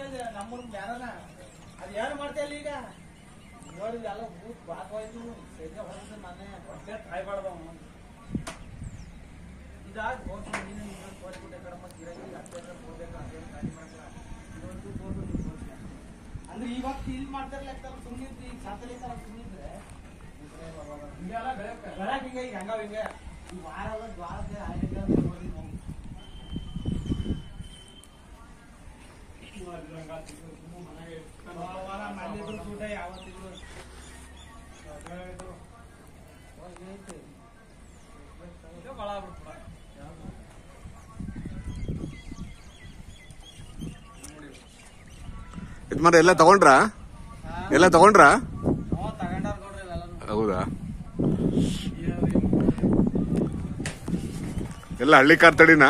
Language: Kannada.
ಕೇಳಿದೆ ನಮ್ಮೂರ್ ಯಾರನ ಅದ್ ಏನು ಮಾಡ್ತಾ ಈಗ? ನೋಡಿ ಎಲ್ಲ ಊಟ್ ಬಾಕೋಯ್ತು ಸೈಜ ಹೊರಗೆ ನಾನೇ ಟ್ರೈ ಕಾಯ್ಬಾರ್ದು ಇದಾಗ ಹೋಗ್ತು ನೀನು ನೀನು ತೋರಿಸ್ಬಿಟ್ಟೆ ಕಡಮ ಗಿರಾಕಿ ಹತ್ತು ಎಕರೆ ಕೊಡ್ಬೇಕು ಅದೇನು ಖಾಲಿ ಮಾಡಲ್ಲ ಇನ್ನೊಂದು ತೋರ್ಸು ನೀನು ತೋರ್ಸು. ಅಂದ್ರೆ ಇವತ್ತು ಇಲ್ಲಿ ಮಾಡ್ತಾರಲ್ಲ ಸುಮ್ಮನಿದ್ದು ಈಗ ಸಾತಲಿ ತರ ಸುಮ್ಮನಿದ್ರೆ ಹಿಂಗೆಲ್ಲ ಬೆಳಕ್ ಹಿಂಗೆ, ಈಗ ಹಂಗಾವ ಹಿಂಗೆ. ಈ ವಾರ ಆಯ್ತು ಇದು ಮಾರ ಎಲ್ಲ ತಗೊಂಡ್ರಾ? ಎಲ್ಲ ತಗೊಂಡ್ರಾ. ಹೌದಾ ಎಲ್ಲ ಹಳ್ಳಿ ಕಾರ್ ತಡಿನಾ